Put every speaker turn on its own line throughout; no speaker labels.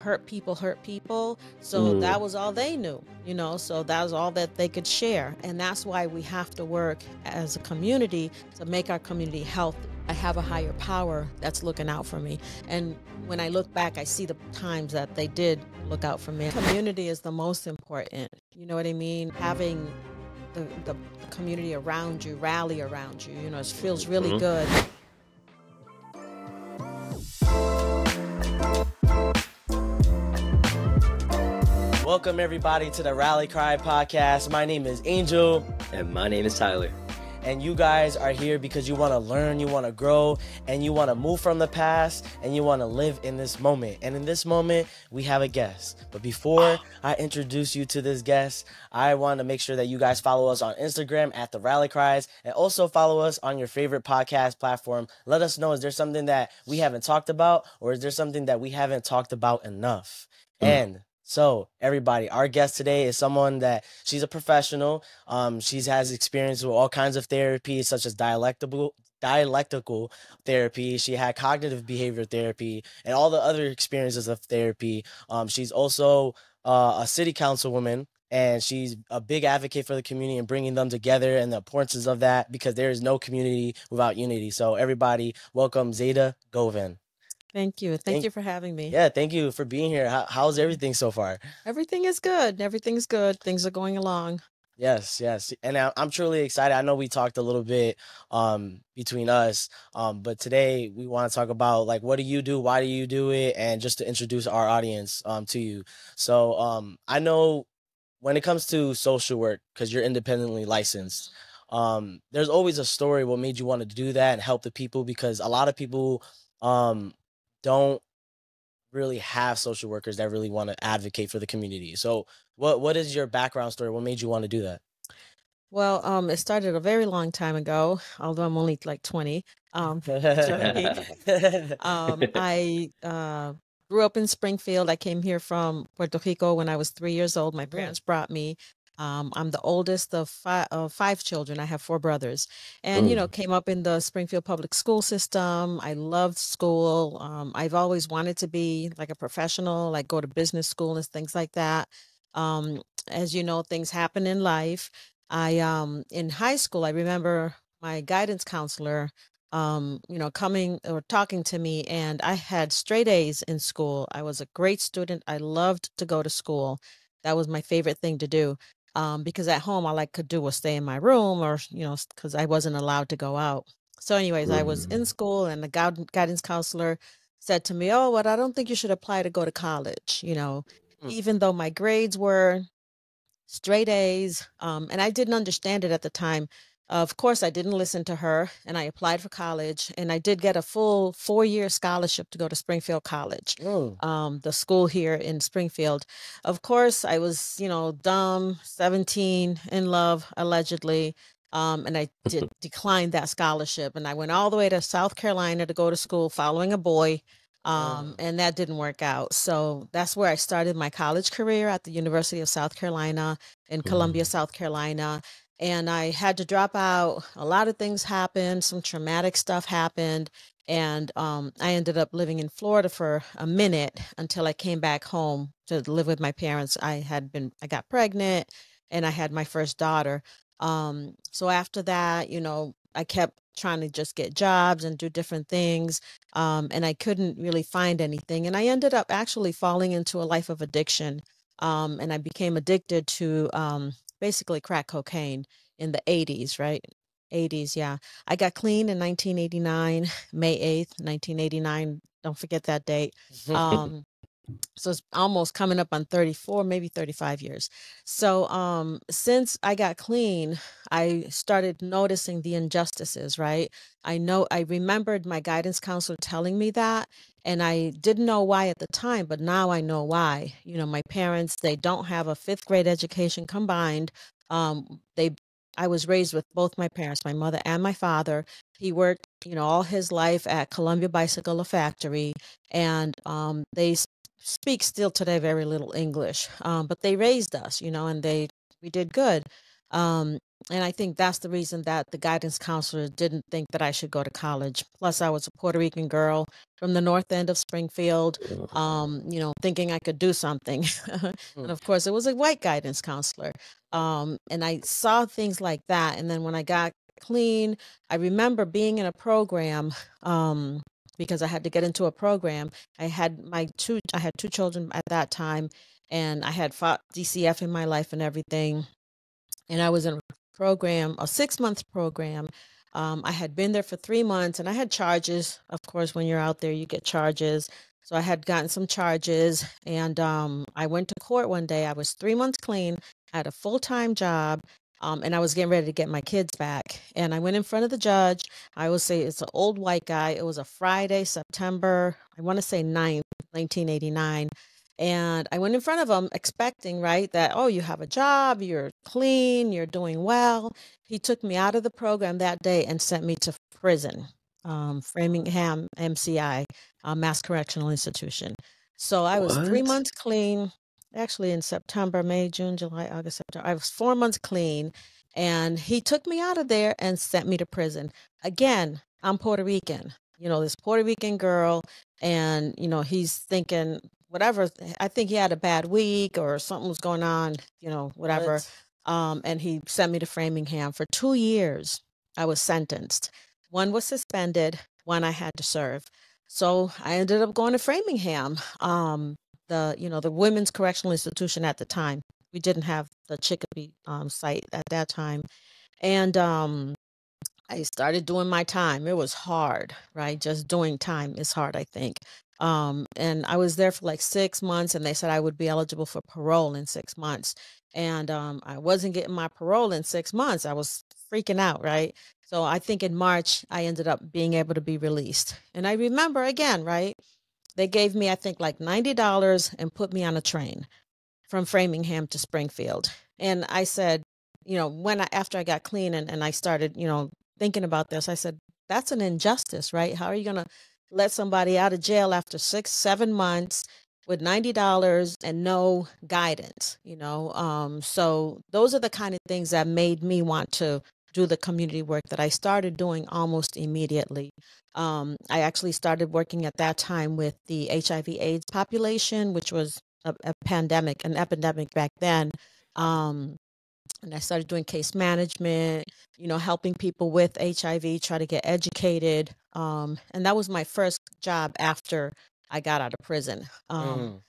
hurt people hurt people. So mm. that was all they knew you know so that was all that they could share. And that's why we have to work as a community to make our community healthy. I have a higher power that's looking out for me. And when i look back i see the times that they did look out for me. Community is the most important. You know what i mean? Having the, the community around you rally around you you know it feels really mm-hmm. good
Welcome, everybody, to the Rally Cry podcast. My name is Angel.
And my name is Tyler.
And you guys are here because you want to learn, you want to grow, and you want to move from the past, and you want to live in this moment. And in this moment, we have a guest. But before I introduce you to this guest, I want to make sure that you guys follow us on Instagram at the Rally Cries and also follow us on your favorite podcast platform. Let us know is there something that we haven't talked about, or is there something that we haven't talked about enough? Mm. And so, everybody, our guest today is someone that she's a professional. Um, she has experience with all kinds of therapies, such as dialectical dialectical therapy. She had cognitive behavior therapy and all the other experiences of therapy. Um, she's also uh, a city councilwoman and she's a big advocate for the community and bringing them together and the importance of that because there is no community without unity. So everybody, welcome Zaida Govan.
Thank you. Thank, thank, you for having me.
Yeah, thank you for being here. How, how's everything so far?
Everything is good. Everything's good. Things are going along.
Yes, yes. And I, am truly excited. I know we talked a little bit um, between us, um, but today we want to talk about like what do you do, why do you do it, and just to introduce our audience um, to you. So um, I know when it comes to social work, because you're independently licensed, um, there's always a story what made you want to do that and help the people because a lot of people um, don't really have social workers that really want to advocate for the community. So what what is your background story? What made you want to do that?
Well, um, it started a very long time ago, although I'm only like 20. Um, um I uh, grew up in Springfield. I came here from Puerto Rico when I was three years old. My parents brought me. Um, I'm the oldest of five, of five children. I have four brothers, and you know, came up in the Springfield public school system. I loved school. Um, I've always wanted to be like a professional, like go to business school and things like that. Um, as you know, things happen in life. I um in high school, I remember my guidance counselor um, you know, coming or talking to me, and I had straight A's in school. I was a great student. I loved to go to school. That was my favorite thing to do um, because at home all I could do was stay in my room or, you know, because I wasn't allowed to go out. So, anyways, I was in mm. school and the guidance counselor said to me, Oh, but I don't think you should apply to go to college, you know, mm. even though my grades were straight A's. Um, and I didn't understand it at the time. Of course, I didn't listen to her and I applied for college and I did get a full four year scholarship to go to Springfield College, oh. um, the school here in Springfield. Of course, I was, you know, dumb, 17, in love, allegedly. Um, and I did decline that scholarship. And I went all the way to South Carolina to go to school following a boy. Um, oh. and that didn't work out. So that's where I started my college career at the University of South Carolina in Columbia, South Carolina and I had to drop out. A lot of things happened, some traumatic stuff happened, and um, I ended up living in Florida for a minute until I came back home to live with my parents. I had been, I got pregnant, and I had my first daughter. Um, so after that, you know, I kept trying to just get jobs and do different things, um, and I couldn't really find anything. And I ended up actually falling into a life of addiction. Um, and I became addicted to um, basically crack cocaine in the 80s, right? 80s, yeah. I got clean in 1989, May 8th, 1989. Don't forget that date. Um, so it's almost coming up on 34 maybe 35 years. So um since i got clean i started noticing the injustices right? I know i remembered my guidance counselor telling me that and i didn't know why at the time but now i know why. You know my parents they don't have a fifth grade education combined. Um they I was raised with both my parents, my mother and my father. He worked, you know, all his life at Columbia Bicycle Factory, and um, they speak still today very little English, um, but they raised us, you know, and they we did good. Um, and I think that's the reason that the guidance counselor didn't think that I should go to college. Plus, I was a Puerto Rican girl from the north end of Springfield, um, you know, thinking I could do something. and of course, it was a white guidance counselor. Um, and I saw things like that. And then when I got clean, I remember being in a program. Um, because I had to get into a program. I had my two I had two children at that time and I had fought DCF in my life and everything. And I was in a program, a six month program. Um, I had been there for three months and I had charges. Of course, when you're out there, you get charges. So I had gotten some charges and um, I went to court one day. I was three months clean, I had a full time job, um, and I was getting ready to get my kids back. And I went in front of the judge. I will say it's an old white guy. It was a Friday, September, I want to say 9th, 1989. And I went in front of him expecting, right, that, oh, you have a job, you're clean, you're doing well. He took me out of the program that day and sent me to prison, um, Framingham MCI, uh, Mass Correctional Institution. So I was three months clean, actually in September, May, June, July, August, September. I was four months clean. And he took me out of there and sent me to prison. Again, I'm Puerto Rican, you know, this Puerto Rican girl. And, you know, he's thinking, whatever i think he had a bad week or something was going on you know whatever um and he sent me to framingham for two years i was sentenced one was suspended one i had to serve so i ended up going to framingham um the you know the women's correctional institution at the time we didn't have the chicopee um, site at that time and um I started doing my time. It was hard, right? Just doing time is hard, I think. Um, and I was there for like six months, and they said I would be eligible for parole in six months. And um, I wasn't getting my parole in six months. I was freaking out, right? So I think in March, I ended up being able to be released. And I remember again, right? They gave me, I think, like $90 and put me on a train from Framingham to Springfield. And I said, you know, when I, after I got clean and, and I started, you know, thinking about this, I said, that's an injustice, right? How are you going to let somebody out of jail after six, seven months with $90 and no guidance, you know? Um, so those are the kind of things that made me want to do the community work that I started doing almost immediately. Um, I actually started working at that time with the HIV AIDS population, which was a, a pandemic, an epidemic back then. Um, and I started doing case management, you know, helping people with HIV, try to get educated. Um, and that was my first job after I got out of prison. Um,
Mm.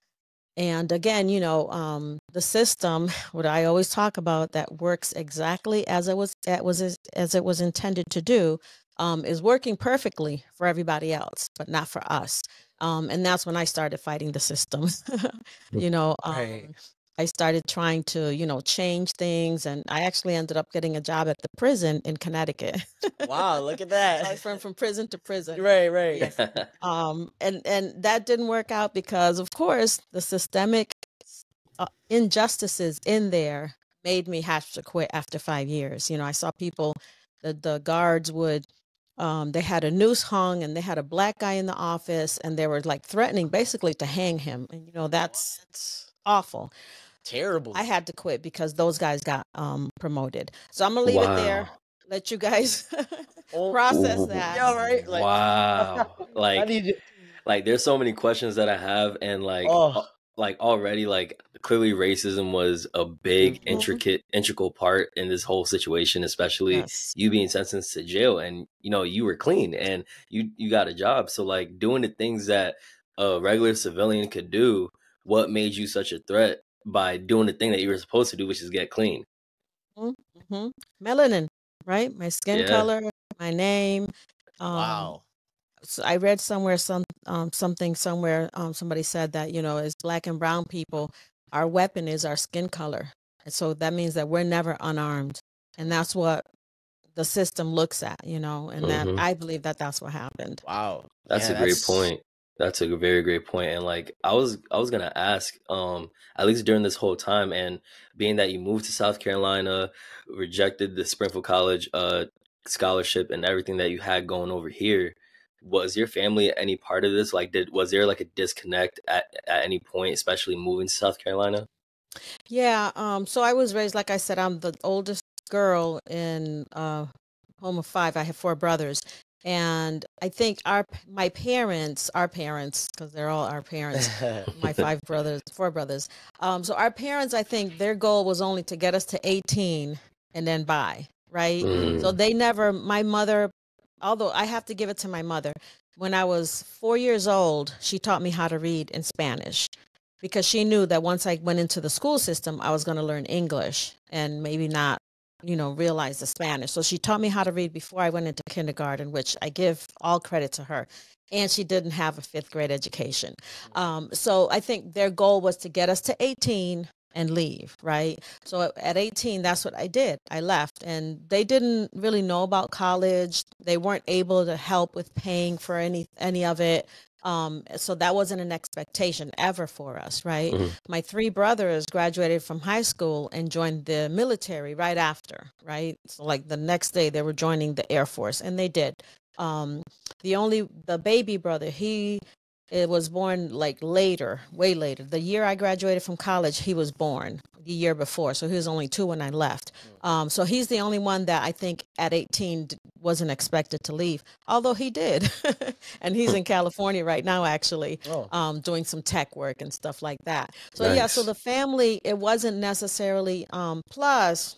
And again, you know, um, the system, what I always talk about, that works exactly as it was, that was as, as it was intended to do, um, is working perfectly for everybody else, but not for us. Um, and that's when I started fighting the system. you know,
Right.
I started trying to, you know, change things, and I actually ended up getting a job at the prison in Connecticut.
Wow, look at
I
that.
went from prison to prison.
right, right.
Yes. Um, and and that didn't work out because, of course, the systemic uh, injustices in there made me have to quit after five years. You know, I saw people, the the guards would. Um, they had a noose hung and they had a black guy in the office and they were like threatening basically to hang him. And you know, that's awful.
Terrible.
I had to quit because those guys got um promoted. So I'm gonna leave it there. Let you guys
Oh,
process
Ooh.
that.
yeah, right. Like,
Wow.
I
Like
need to.
like there's so many questions that I have and like
Oh.
uh, like already like clearly racism was a big
Mhm.
intricate integral part in this whole situation especially
Yes.
you being sentenced to jail and you know you were clean and you you got a job so like doing the things that a regular civilian could do what made you such a threat by doing the thing that you were supposed to do which is get clean
hmm Melanin, right? My skin
Yeah.
color, my name. Um,
Wow.
so I read somewhere some um, something somewhere um, somebody said that you know as black and brown people, our weapon is our skin color, and so that means that we're never unarmed, and that's what the system looks at, you know, and that
Mhm.
I believe that that's what happened.
Wow.
That's
Yeah,
a great point. That's a very great point. And like I was I was gonna ask, um, at least during this whole time, and being that you moved to South Carolina, rejected the Springfield College uh scholarship and everything that you had going over here, was your family any part of this? Like did was there like a disconnect at, at any point, especially moving to South Carolina?
Yeah, um, so I was raised, like I said, I'm the oldest girl in uh, home of five. I have four brothers, and I think our my parents, our parents, because they're all our parents, my five brothers, four brothers. Um, so our parents, I think their goal was only to get us to 18 and then buy, right?
Mm.
So they never. My mother, although I have to give it to my mother, when I was four years old, she taught me how to read in Spanish because she knew that once I went into the school system, I was going to learn English and maybe not, you know, realize the Spanish. So she taught me how to read before I went into kindergarten, which I give all credit to her. And she didn't have a fifth grade education. Um, so I think their goal was to get us to 18 and leave, right? So at 18, that's what I did. I left, and they didn't really know about college. They weren't able to help with paying for any any of it. Um, so that wasn't an expectation ever for us, right?
Mhm.
My three brothers graduated from high school and joined the military right after, right? So like the next day they were joining the Air Force, and they did. Um, the only the baby brother, he it was born like later, way later. The year I graduated from college, he was born the year before. So he was only two when I left. Um, so he's the only one that I think at 18 wasn't expected to leave, although he did. and he's in California right now, actually,
Oh.
um, doing some tech work and stuff like that. So, yeah, so the family, it wasn't necessarily, um, plus,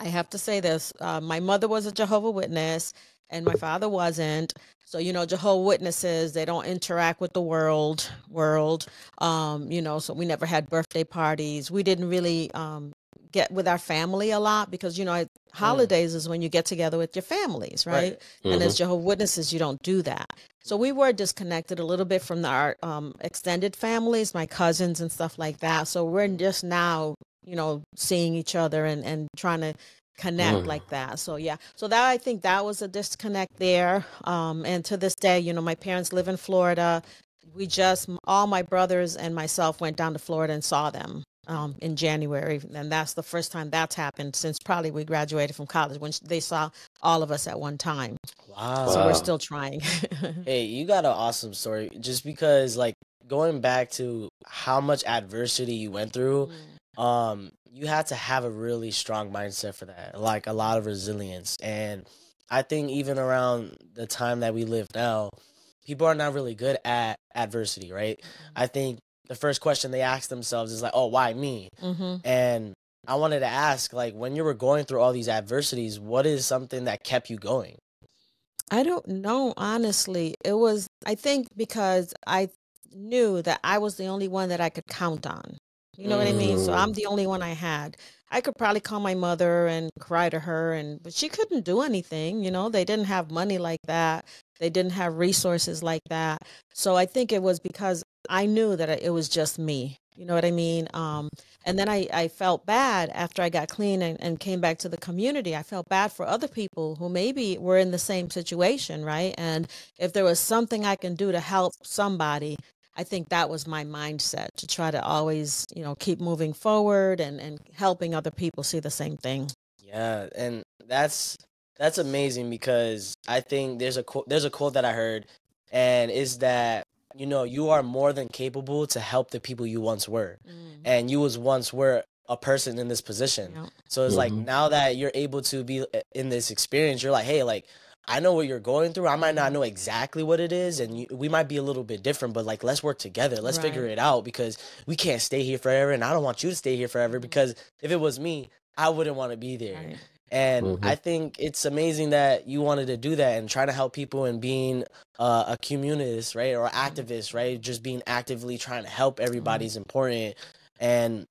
I have to say this uh, my mother was a Jehovah Witness and my father wasn't. So you know, Jehovah Witnesses they don't interact with the world. World, um, you know. So we never had birthday parties. We didn't really um, get with our family a lot because you know holidays is when you get together with your families, right?
Right.
And
Mhm.
as Jehovah Witnesses, you don't do that. So we were disconnected a little bit from our um, extended families, my cousins and stuff like that. So we're just now, you know, seeing each other and, and trying to connect
Mm.
like that. So yeah, so that I think that was a disconnect there. Um, and to this day, you know, my parents live in Florida. We just all my brothers and myself went down to Florida and saw them um, in January, and that's the first time that's happened since probably we graduated from college when they saw all of us at one time.
Wow.
So we're still trying.
Hey, you got an awesome story. Just because, like, going back to how much adversity you went through, um, you had to have a really strong mindset for that. Like a lot of resilience. And I think even around the time that we live now, people are not really good at adversity, right? I think the first question they ask themselves is like, "Oh, why me?"
hmm
And I wanted to ask, like, when you were going through all these adversities, what is something that kept you going?
I don't know, honestly. It was, I think, because I knew that I was the only one that I could count on. You know what I mean? So
Mm.
I'm the only one I had. I could probably call my mother and cry to her, and but she couldn't do anything. You know, they didn't have money like that. They didn't have resources like that. So I think it was because I knew that it was just me. You know what I mean? Um, and then I, I felt bad after I got clean and, and came back to the community. I felt bad for other people who maybe were in the same situation, right? And if there was something I can do to help somebody, I think that was my mindset to try to always, you know, keep moving forward and, and helping other people see the same thing.
Yeah, and that's that's amazing because I think there's a quote there's a quote that I heard and is that you know you are more than capable to help the people you once were and you was once were a person in this position.
Yeah.
So it's like
Mhm.
now that you're able to be uh, in this experience you're like hey like I know what you're going through. I might not know exactly what it is, and you, we might be a little bit different. But like, let's work together. Let's figure it out because we can't stay here forever, and I don't want you to stay here forever.
Mhm.
Because if it was me, I wouldn't want to be there.
Right.
And
Mhm.
I think it's amazing that you wanted to do that and trying to help people and being uh, a communist, right, or activist, right, just being actively trying to help everybody is important. And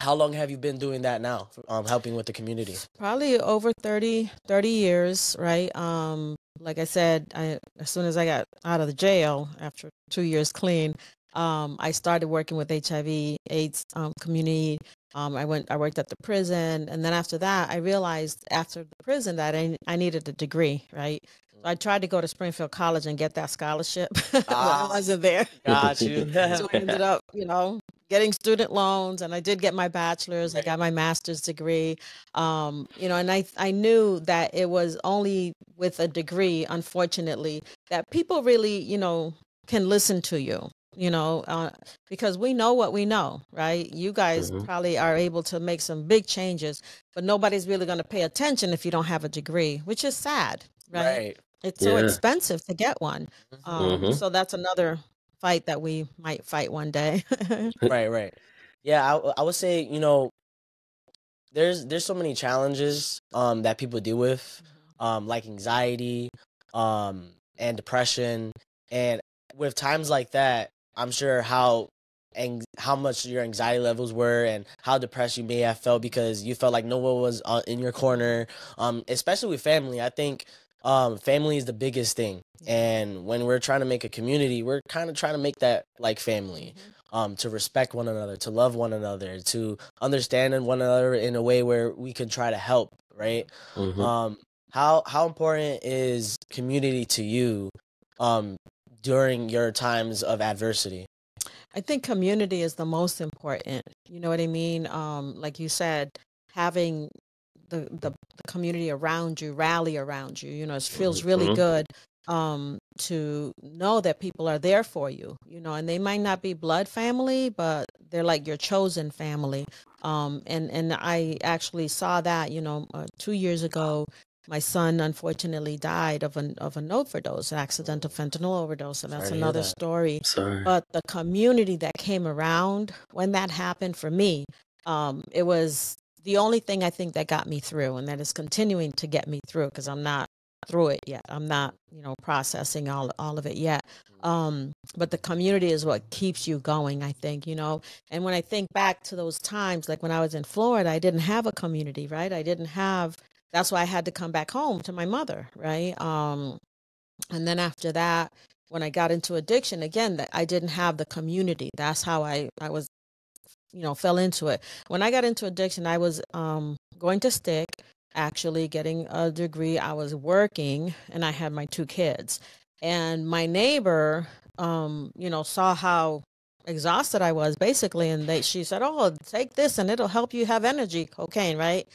how long have you been doing that now, um, helping with the community?
Probably over 30, 30 years, right? Um, like I said, I, as soon as I got out of the jail after two years clean, um, I started working with HIV AIDS um, community. Um, I went, I worked at the prison, and then after that, I realized after the prison that I, I needed a degree, right? So I tried to go to Springfield College and get that scholarship
Ah.
I wasn't there.
Got you.
so I ended up, you know, getting student loans, and I did get my bachelor's. I got my master's degree. Um, you know, and I I knew that it was only with a degree, unfortunately, that people really, you know, can listen to you. you know, uh, because we know what we know, right? You guys
Mhm.
probably are able to make some big changes, but nobody's really going to pay attention if you don't have a degree, which is sad, right?
Right.
It's so expensive to get one. Um,
Mhm.
So that's another fight that we might fight one day.
right. Right yeah I, I would say you know there's there's so many challenges um that people deal with um like anxiety um and depression and with times like that i'm sure how and how much your anxiety levels were and how depressed you may have felt because you felt like no one was uh, in your corner um especially with family. I think um family is the biggest thing and when we're trying to make a community we're kind of trying to make that like family um, to respect one another, to love one another, to understand one another in a way where we can try to help, right?
Mhm.
Um, how how important is community to you um, during your times of adversity?
I think community is the most important. You know what I mean? Um, like you said, having the, the the community around you rally around you. You know, it feels really
Mhm.
good um, to know that people are there for you. You know, and they might not be blood family, but they're like your chosen family. Um, and and I actually saw that. You know, uh, two years ago. My son unfortunately died of an of an overdose, an accidental fentanyl overdose, and that's another
that.
story
Sorry.
but the community that came around when that happened for me um, it was the only thing i think that got me through and that is continuing to get me through because i'm not through it yet. I'm not you know processing all, all of it yet. Um, but the community is what keeps you going i think you know? And when i think back to those times like when i was in florida i didn't have a community right? I didn't have that's why i had to come back home to my mother right? Um, and then after that when I got into addiction again that I didn't have the community. That's how I I was you know fell into it. When I got into addiction, I was um going to stick actually getting a degree. I was working and I had my two kids. And my neighbor um you know saw how exhausted I was basically and they she said, "Oh, take this and it'll help you have energy, cocaine, right?"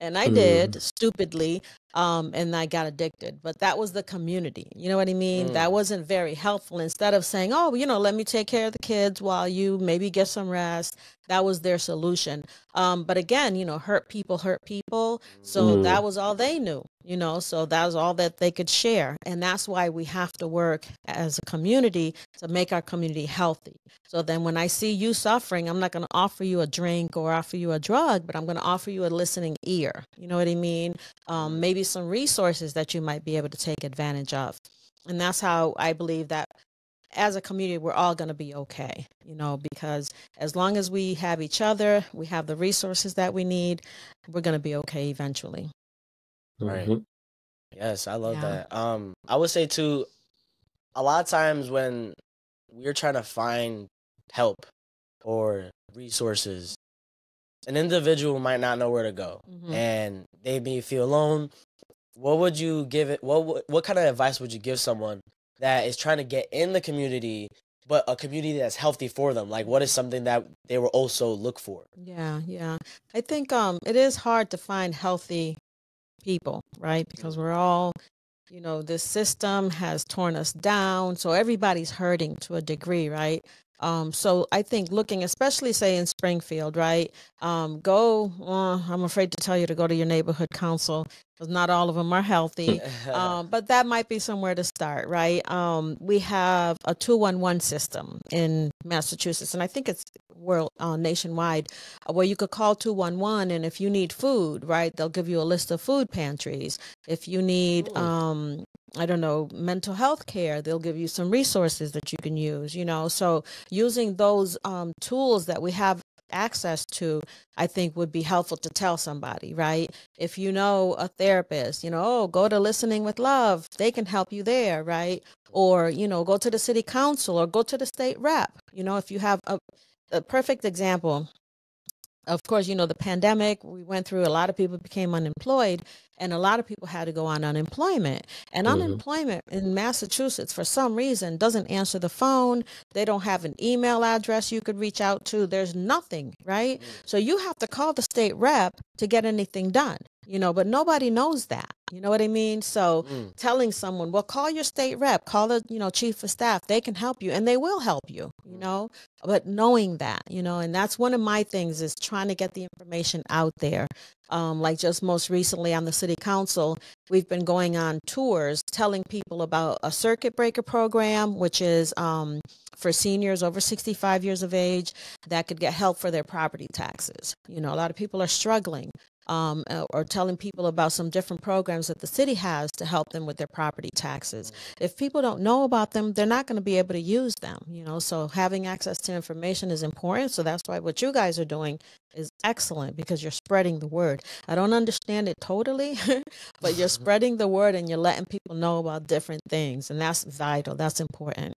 And I
Mm.
did stupidly um, and I got addicted. But that was the community. You know what I mean?
Mm.
That wasn't very helpful. Instead of saying, oh, you know, let me take care of the kids while you maybe get some rest, that was their solution. Um, but again, you know, hurt people hurt people. So
Mm.
that was all they knew, you know, so that was all that they could share. And that's why we have to work as a community to make our community healthy. So then when I see you suffering, I'm not going to offer you a drink or offer you a drug, but I'm going to offer you a listening ear. You know what I mean? Um, maybe some resources that you might be able to take advantage of. And that's how I believe that as a community, we're all going to be okay, you know, because as long as we have each other, we have the resources that we need, we're going to be okay eventually.
Right.
Mhm.
Yes, I love
Yeah.
that. Um, I would say too, a lot of times when we're trying to find help or resources, an individual might not know where to go,
Mhm.
and they may feel alone. What would you give it? What what kind of advice would you give someone that is trying to get in the community, but a community that's healthy for them? Like, what is something that they will also look for?
Yeah, yeah. I think um it is hard to find healthy people, right? Because we're all, you know, this system has torn us down, so everybody's hurting to a degree, right? Um, so I think looking, especially say in Springfield, right? Um, go. Uh, I'm afraid to tell you to go to your neighborhood council because not all of them are healthy. um, but that might be somewhere to start, right? Um, we have a 211 system in Massachusetts, and I think it's world uh, nationwide, uh, where you could call 211, and if you need food, right, they'll give you a list of food pantries. If you need, um, I don't know, mental health care, they'll give you some resources that you can use, you know. So using those um, tools that we have access to, I think would be helpful to tell somebody, right? If you know a therapist, you know, oh, go to Listening with Love, they can help you there, right? Or, you know, go to the city council or go to the state rep. You know, if you have a, a perfect example, of course, you know, the pandemic we went through, a lot of people became unemployed and a lot of people had to go on unemployment. And
Mhm.
unemployment in Massachusetts, for some reason, doesn't answer the phone. They don't have an email address you could reach out to. There's nothing, right? So you have to call the state rep to get anything done, you know, but nobody knows that. You know what I mean? So
Mm.
telling someone, well, call your state rep, call the, you know, chief of staff. They can help you and they will help you, you
Mm.
know, but knowing that, you know, and that's one of my things is trying to get the information out there. Um, like just most recently on the city council, we've been going on tours telling people about a circuit breaker program, which is um, for seniors over 65 years of age that could get help for their property taxes. You know, a lot of people are struggling um, uh, or telling people about some different programs that the city has to help them with their property taxes. If people don't know about them, they're not going to be able to use them, you know. So having access to information is important. So that's why what you guys are doing is excellent because you're spreading the word. I don't understand it totally, but you're spreading the word and you're letting people know about different things, and that's vital. That's important.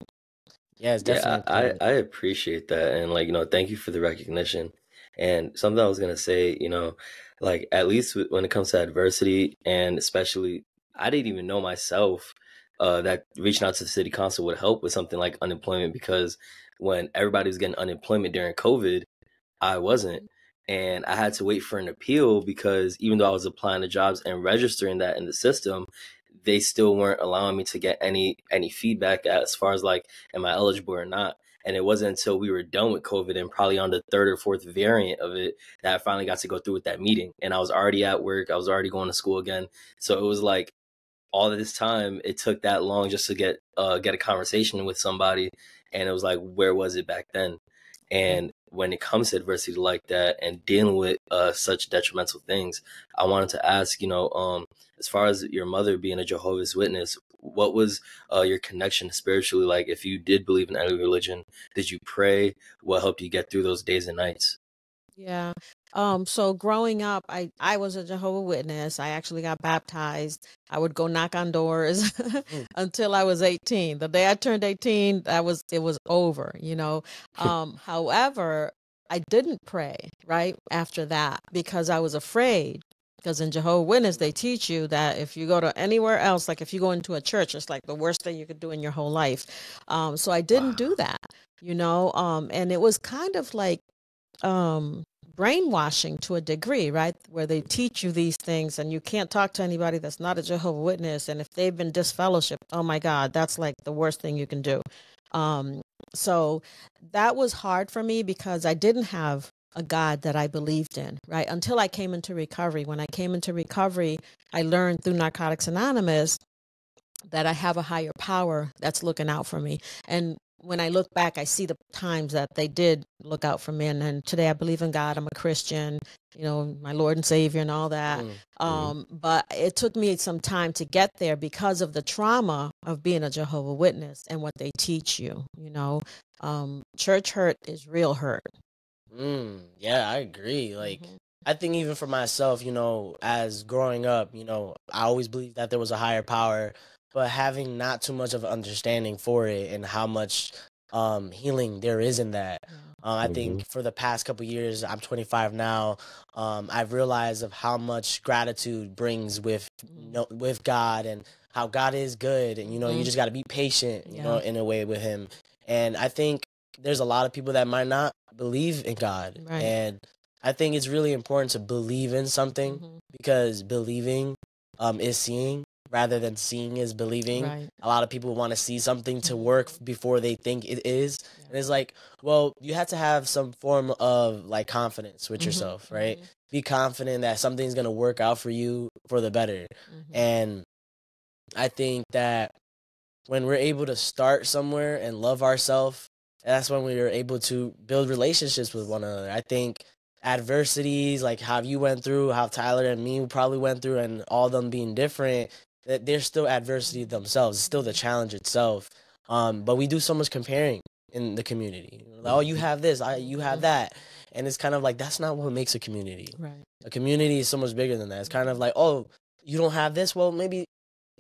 Yeah, it's
Yeah,
definitely.
I. I appreciate that. And like, you know, thank you for the recognition. And something I was gonna say, you know, like at least when it comes to adversity and especially I didn't even know myself uh that reaching out to the city council would help with something like unemployment because when everybody was getting unemployment during COVID, I wasn't. And I had to wait for an appeal because even though I was applying to jobs and registering that in the system, they still weren't allowing me to get any any feedback as far as like am I eligible or not. And it wasn't until we were done with COVID and probably on the third or fourth variant of it that I finally got to go through with that meeting. And I was already at work. I was already going to school again. So it was like all this time it took that long just to get uh get a conversation with somebody. And it was like, where was it back then? And when it comes to adversity like that and dealing with uh, such detrimental things, I wanted to ask, you know, um, as far as your mother being a Jehovah's Witness, what was uh, your connection spiritually like? If you did believe in any religion, did you pray? What helped you get through those days and nights?
Yeah. Um, so growing up, I, I was a Jehovah Witness. I actually got baptized. I would go knock on doors until I was 18. The day I turned 18, that was it was over, you know. Um, however, I didn't pray right after that because I was afraid. Because in Jehovah Witness, they teach you that if you go to anywhere else, like if you go into a church, it's like the worst thing you could do in your whole life. Um, so I didn't do that, you know. Um, and it was kind of like um brainwashing to a degree right? Where they teach you these things and you can't talk to anybody that's not a jehovah witness. And if they've been disfellowship oh my god that's like the worst thing you can do. Um so that was hard for me because i didn't have a god that i believed in right? Until i came into recovery. When i came into recovery i learned through narcotics anonymous that i have a higher power that's looking out for me. And when I look back, I see the times that they did look out for men. And, today I believe in God. I'm a Christian, you know, my Lord and Savior and all that.
Mm.
Um, but it took me some time to get there because of the trauma of being a Jehovah Witness and what they teach you. You know, um, church hurt is real hurt.
Mm, yeah, I agree. Like,
Mhm.
I think even for myself, you know, as growing up, you know, I always believed that there was a higher power, but having not too much of an understanding for it and how much um healing there is in that.
Yeah.
Uh, I think for the past couple years, I'm 25 now. Um, I've realized of how much gratitude brings with you
Mm.
know, with God and how God is good, and you know, you
Mhm.
just got to be patient, you know, in a way with Him. And I think there's a lot of people that might not believe in God,
Right.
and I think it's really important to believe in something
Mhm.
because believing um, is seeing rather than seeing is believing.
Right.
A lot of people want to see something to work before they think it is. And it's like, well, you have to have some form of like confidence with
Mhm.
yourself, right?
Mhm.
Be confident that something's going to work out for you for the better.
Mhm.
And I think that when we're able to start somewhere and love ourselves, that's when we are able to build relationships with one another. I think adversities like how you went through, how Tyler and me probably went through, and all of them being different, that there's still adversity themselves. It's still the challenge itself. Um, but we do so much comparing in the community. Like, oh, you have this, I, you have that, and it's kind of like that's not what makes a community.
Right.
A community is so much bigger than that. It's kind of like, oh, you don't have this, well, maybe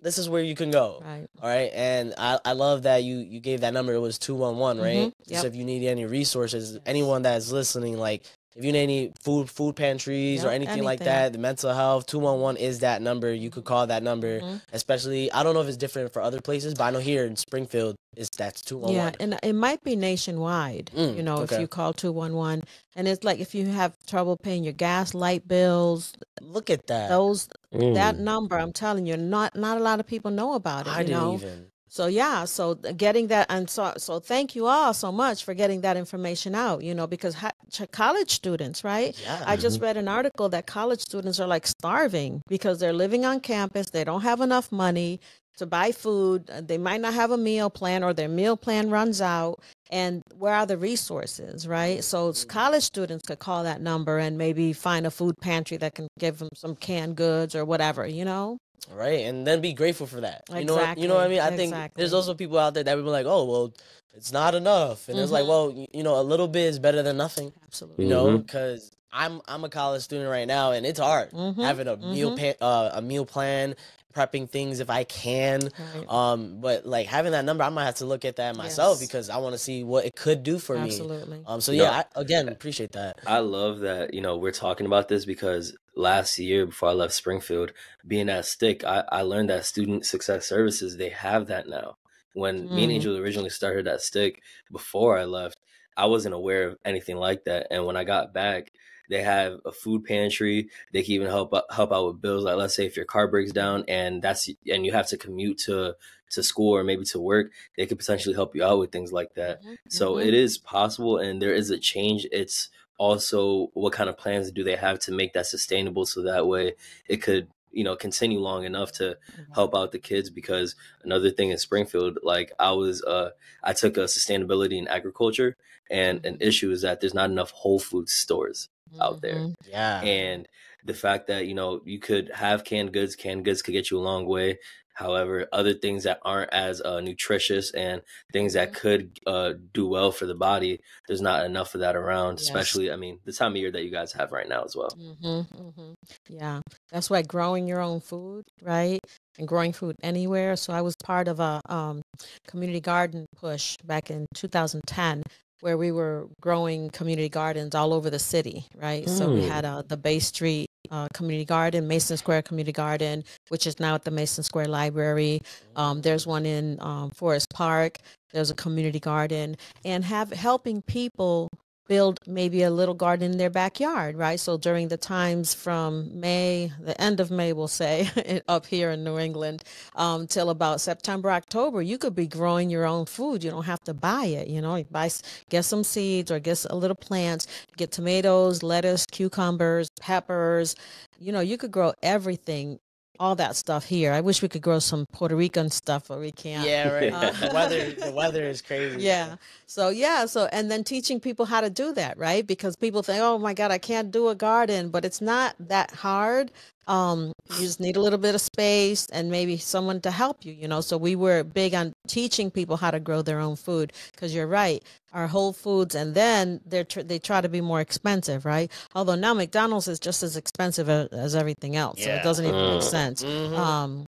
this is where you can go.
Right.
All right, and I, I love that you you gave that number. It was two one one, right?
Mhm,
So if you need any resources, anyone that is listening, like if you need any food food pantries or
Yep,
anything, like that, the mental health 211 is that number. You could call that number.
Mhm.
Especially, I don't know if it's different for other places, but I know here in Springfield, it's that's 211.
Yeah, and it might be nationwide.
Mm,
you know,
okay.
if you call two one one, and it's like if you have trouble paying your gas, light bills,
Look at that.
those that
Mm.
number. I'm telling you, not not a lot of people know about it.
I
you
didn't
know,
even.
So yeah, so getting that and so so thank you all so much for getting that information out. You know, because ha- college students, right?
Yeah.
I just read an article that college students are like starving because they're living on campus. They don't have enough money to buy food. uh, They might not have a meal plan or their meal plan runs out. And where are the resources, right? So college students could call that number and maybe find a food pantry that can give them some canned goods or whatever, you know?
Right and then be grateful for that you know what, you know what i mean
Exactly,
i think there's also people out there that would be like oh well it's not enough and it's like
Mhm.
well you know a little bit is better than nothing
Absolutely.
you know
Mhm.
because i'm i'm a college student right now and it's hard
Mhm,
having a meal
mhm.
pa- uh, a meal plan prepping things if i can
Right.
um but like having that number i might have to look at that myself
Yes.
because i want to see what it could do for me
Absolutely.
um so
No.
yeah I, again appreciate that
I love that, you know, we're talking about this because last year before I left Springfield, being at Stick, I, I learned that student success services, they have that now. When me and
Mm.
Angel originally started at Stick before I left, I wasn't aware of anything like that. And when I got back, they have a food pantry. They can even help out- help out with bills. Like let's say if your car breaks down and that's and you have to commute to to school or maybe to work, they could potentially help you out with things like that.
Mhm,
So
mhm.
it is possible and there is a change. It's also what kind of plans do they have to make that sustainable so that way it could, you know, continue long enough to help out the kids because another thing in Springfield, like I was uh I took a sustainability in agriculture and an issue is that there's not enough whole food stores out there.
Mhm.
yeah
And the fact that, you know, you could have canned goods, canned goods could get you a long way. However, other things that aren't as uh, nutritious and things that could uh, do well for the body, there's not enough of that around,
Yes.
especially, I mean, the time of year that you guys have right now as well.
hmm hmm Yeah, that's why growing your own food, right, and growing food anywhere. So I was part of a um, community garden push back in 2010, where we were growing community gardens all over the city, right. So we
Mm.
had uh, the Bay Street uh, Community Garden, Mason Square Community Garden, which is now at the Mason Square Library. Um, there's one in um, Forest Park. There's a community garden, and have helping people build maybe a little garden in their backyard, right? So during the times from May, the end of May, we'll say, up here in New England, um, till about September, October, you could be growing your own food. You don't have to buy it. You know, you buy, get some seeds or get a little plants, get tomatoes, lettuce, cucumbers, peppers. You know, you could grow everything. All that stuff here. I wish we could grow some Puerto Rican stuff, but we can't.
yeah right
Uh,
the weather the weather is crazy
Yeah. So yeah, so and then teaching people how to do that, right? Because people think, "Oh my god, I can't do a garden," but it's not that hard. Um you just need a little bit of space and maybe someone to help you, you know. So we were big on teaching people how to grow their own food because you're right. Our whole foods and then they're tr- they try to be more expensive, right? Although now McDonald's is just as expensive a- as everything else. So it doesn't even make
Mm.
sense.
Mhm.
Um,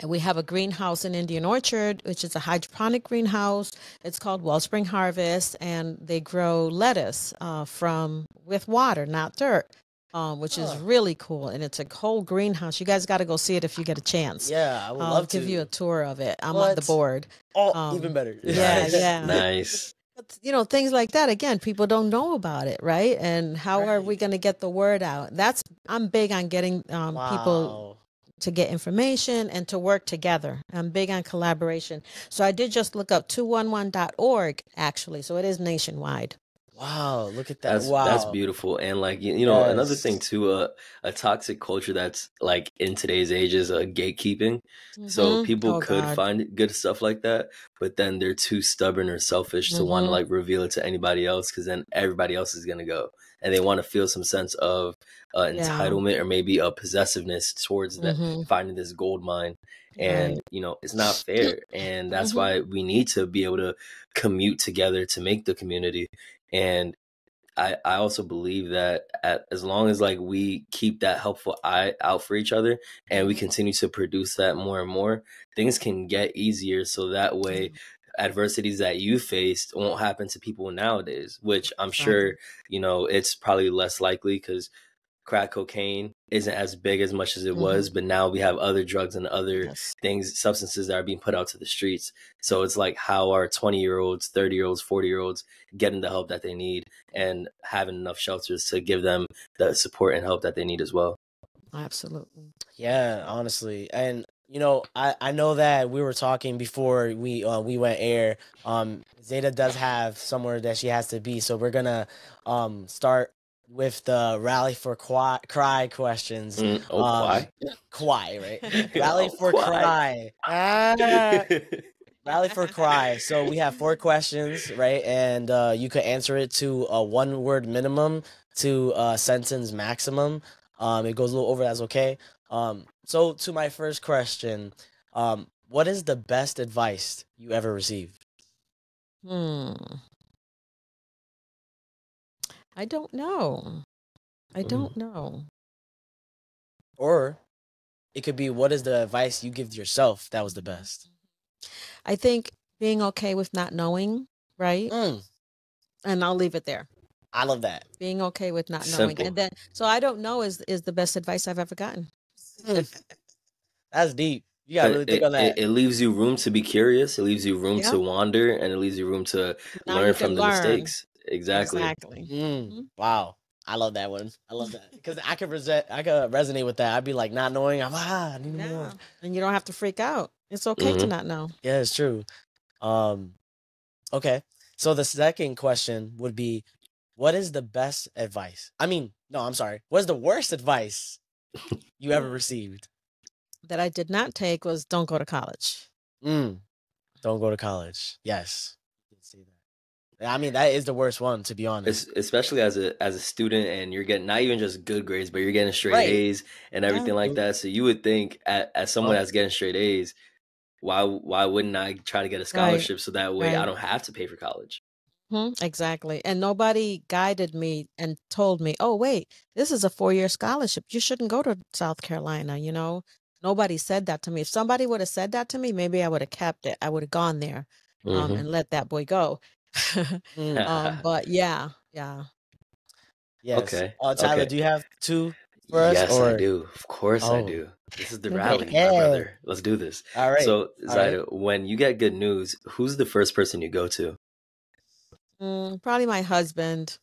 and we have a greenhouse in Indian Orchard, which is a hydroponic greenhouse. It's called Wellspring Harvest, and they grow lettuce uh, from with water, not dirt, um, which is really cool. And it's a whole greenhouse. You guys got to go see it if you get a chance.
yeah i would
I'll
love
give
to
you a tour of it. I'm on the board.
oh
um,
even better
yeah, yeah.
Nice.
But, you know, things like that, again, people don't know about it, right? And how are we going to get the word out? That's, I'm big on getting um, people to get information and to work together. I'm big on collaboration. So I did just look up 211.org actually. So it is nationwide.
Wow, look at that.
That's
wow.
that's beautiful, and like you, you know, another thing too, uh, a toxic culture that's like in today's age is uh, gatekeeping. So
Mhm.
people
Oh,
could
God.
find good stuff like that, but then they're too stubborn or selfish to want to like reveal it to anybody else because then everybody else is gonna go, and they want to feel some sense of uh,
Yeah.
entitlement or maybe a possessiveness towards that
Mhm.
finding this gold mine and
Right.
you know it's not fair and that's
Mhm.
why we need to be able to commute together to make the community and I, I also believe that at, as long as like we keep that helpful eye out for each other and we continue to produce that more and more things can get easier so that way mm-hmm. adversities that you faced won't happen to people nowadays, which I'm sure, you know, it's probably less likely because crack cocaine isn't as big as much as it
Mhm.
was, but now we have other drugs and other
Yes.
things, substances that are being put out to the streets. So it's like how are 20 year olds, 30 year olds, 40 year olds getting the help that they need and having enough shelters to give them the support and help that they need as well.
Absolutely.
Yeah, honestly, and you know, I I know that we were talking before we uh, we went air. Um, Zaida does have somewhere that she has to be, so we're gonna um start with the rally for qui- cry questions.
Mm, oh,
Um,
why?
Cry, right? rally
Oh,
for
cry.
cry. Ah, rally for cry. So we have four questions, right? And uh, you could answer it to a one word minimum to a sentence maximum. Um, it goes a little over. That's okay. Um, so to my first question, um, what is the best advice you ever received?
Hmm. I don't know. I
Mm.
don't know.
Or it could be what is the advice you give yourself that was the best?
I think being okay with not knowing, right?
Mm,
And I'll leave it there.
I love that.
Being okay with not knowing.
Simple.
And then so I don't know is is the best advice I've ever gotten.
That's deep. You gotta really
it,
think on that.
it, it leaves you room to be curious. It leaves you room
Yeah.
to wander, and it leaves you room to
Now
learn
can
from the
learn.
mistakes. Exactly.
Exactly.
Mm,
Mhm.
Wow. I love that one. I love that because I could resent, I could resonate with that. I'd be like, not knowing, I'm ah, I need to know.
And you don't have to freak out. It's okay to
Mhm.
not know.
Yeah, it's true. Um, okay. So the second question would be, what is the best advice? I mean, no, I'm sorry. What is the worst advice you ever received?
That I did not take was don't go to college.
Mm, don't go to college. Yes. You did say that. I mean, that is the worst one, to be honest.
Es- especially as a as a student, and you're getting not even just good grades, but you're getting straight
Right.
A's and everything like that. So you would think, as, as someone
Oh.
that's getting straight A's, why why wouldn't I try to get a scholarship so that way I don't have to pay for college?
Mhm, Exactly. And nobody guided me and told me, oh, wait, this is a four year scholarship. You shouldn't go to South Carolina. You know, nobody said that to me. If somebody would have said that to me, maybe I would have kept it. I would have gone there um,
Mhm.
and let that boy go.
Mm,
um, but yeah, yeah.
yes.
okay,
Uh, Tyler,
okay.
do you have two for us?
yes,
or...
I do. Of course, I
Oh.
do. This is the rally,
Yeah.
my brother. Let's do this.
All right.
So,
All right.
Zaida, when you get good news, who's the first person you go to?
Mm, probably my husband.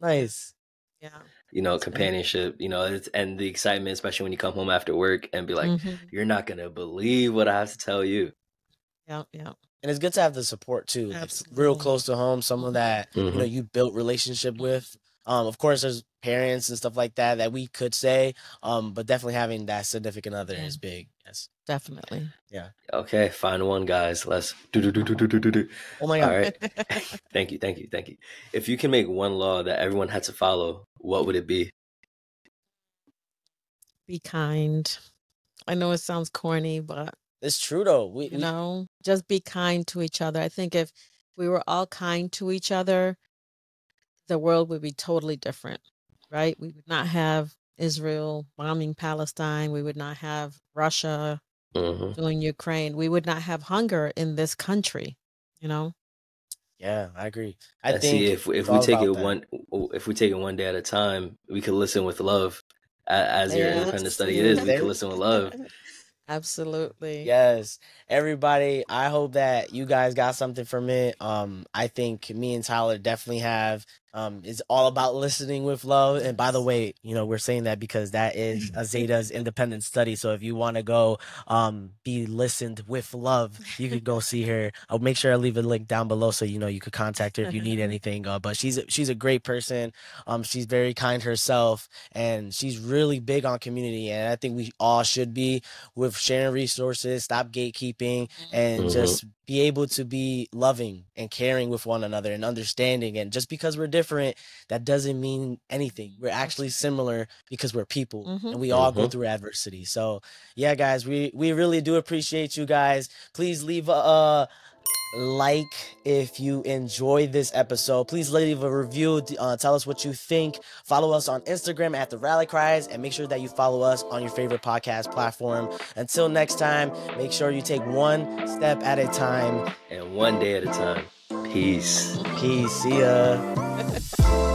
nice.
Yeah.
You know, companionship. You know, it's, and the excitement, especially when you come home after work and be like,
Mhm.
"You're not gonna believe what I have to tell you."
Yeah. Yeah
and it's good to have the support too. Absolutely. Real close to home, someone mm-hmm. that mm-hmm. you know
mm-hmm.
you built relationship with. Um, of course, there's parents and stuff like that that we could say, um, but definitely having that significant other
yeah.
is big. Yes,
definitely. Yeah.
Okay, find one, guys. Let's do do do do do do do.
Oh my god!
All right. thank you, thank you, thank you. If you can make one law that everyone had to follow, what would it be?
Be kind. I know it sounds corny, but
it's true though. We,
you know just be kind to each other i think if we were all kind to each other the world would be totally different right we would not have israel bombing palestine we would not have russia
hmm
doing ukraine we would not have hunger in this country you know
yeah, I agree. I
And
think
see if if we take it
that.
one if we take it one day at a time, we could listen with love. A- As your
Yes.
independent study is, we
There-
could listen with love.
absolutely
Yes. Everybody, I hope that you guys got something from it. Um, I think me and Tyler definitely have. Um, it's all about listening with love. And by the way, you know, we're saying that because that is a Zaida's independent study. So if you want to go um be listened with love, you could go see her. I'll make sure I leave a link down below so you know you could contact her if you need anything. Uh, but she's she's a great person. Um, she's very kind herself, and she's really big on community. And I think we all should be with sharing resources, stop gatekeeping, and
Mhm.
just be able to be loving and caring with one another and understanding. And just because we're different, that doesn't mean anything. We're actually similar because we're people
Mhm.
and we all go
Mhm.
through adversity. So yeah, guys, we we really do appreciate you guys. Please leave a. Uh, like if you enjoyed this episode. Please leave a review. Uh, tell us what you think. Follow us on Instagram at the Rally Cries, and make sure that you follow us on your favorite podcast platform. Until next time, make sure you take one step at a time
and one day at a time. Peace.
Peace. See ya.